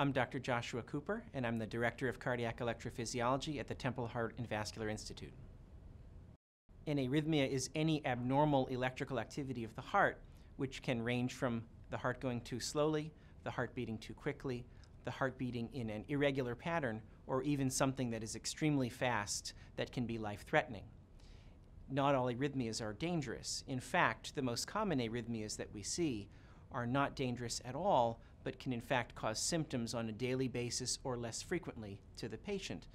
I'm Dr. Joshua Cooper, and I'm the Director of Cardiac Electrophysiology at the Temple Heart and Vascular Institute. An arrhythmia is any abnormal electrical activity of the heart, which can range from the heart going too slowly, the heart beating too quickly, the heart beating in an irregular pattern, or even something that is extremely fast that can be life threatening. Not all arrhythmias are dangerous. In fact, the most common arrhythmias that we see are not dangerous at all, but can in fact cause symptoms on a daily basis or less frequently to the patient.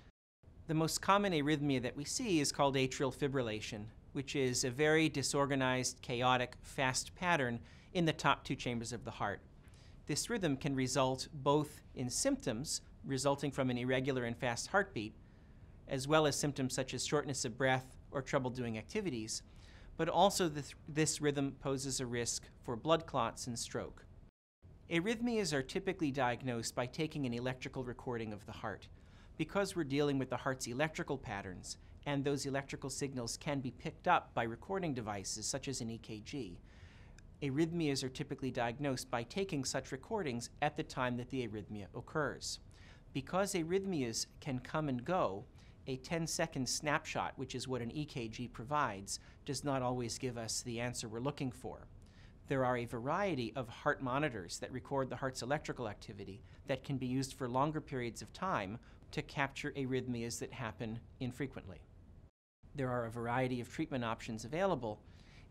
The most common arrhythmia that we see is called atrial fibrillation, which is a very disorganized, chaotic, fast pattern in the top two chambers of the heart. This rhythm can result both in symptoms resulting from an irregular and fast heartbeat, as well as symptoms such as shortness of breath or trouble doing activities, but also this, this rhythm poses a risk for blood clots and stroke. Arrhythmias are typically diagnosed by taking an electrical recording of the heart. Because we're dealing with the heart's electrical patterns, and those electrical signals can be picked up by recording devices such as an EKG, arrhythmias are typically diagnosed by taking such recordings at the time that the arrhythmia occurs. Because arrhythmias can come and go, a 10 second snapshot, which is what an EKG provides, does not always give us the answer we're looking for. There are a variety of heart monitors that record the heart's electrical activity that can be used for longer periods of time to capture arrhythmias that happen infrequently. There are a variety of treatment options available,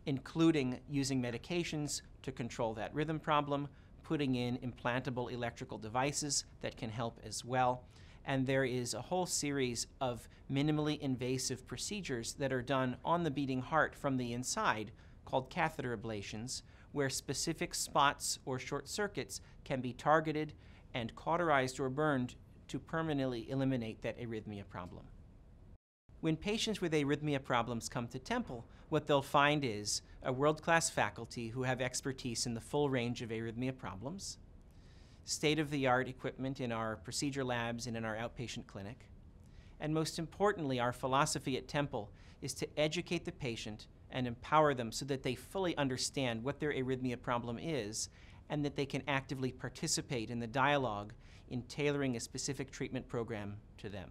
including using medications to control that rhythm problem, putting in implantable electrical devices that can help as well. And there is a whole series of minimally invasive procedures that are done on the beating heart from the inside called catheter ablations, where specific spots or short circuits can be targeted and cauterized or burned to permanently eliminate that arrhythmia problem. When patients with arrhythmia problems come to Temple, what they'll find is a world-class faculty who have expertise in the full range of arrhythmia problems, state-of-the-art equipment in our procedure labs and in our outpatient clinic, and most importantly, our philosophy at Temple is to educate the patient and empower them so that they fully understand what their arrhythmia problem is and that they can actively participate in the dialogue in tailoring a specific treatment program to them.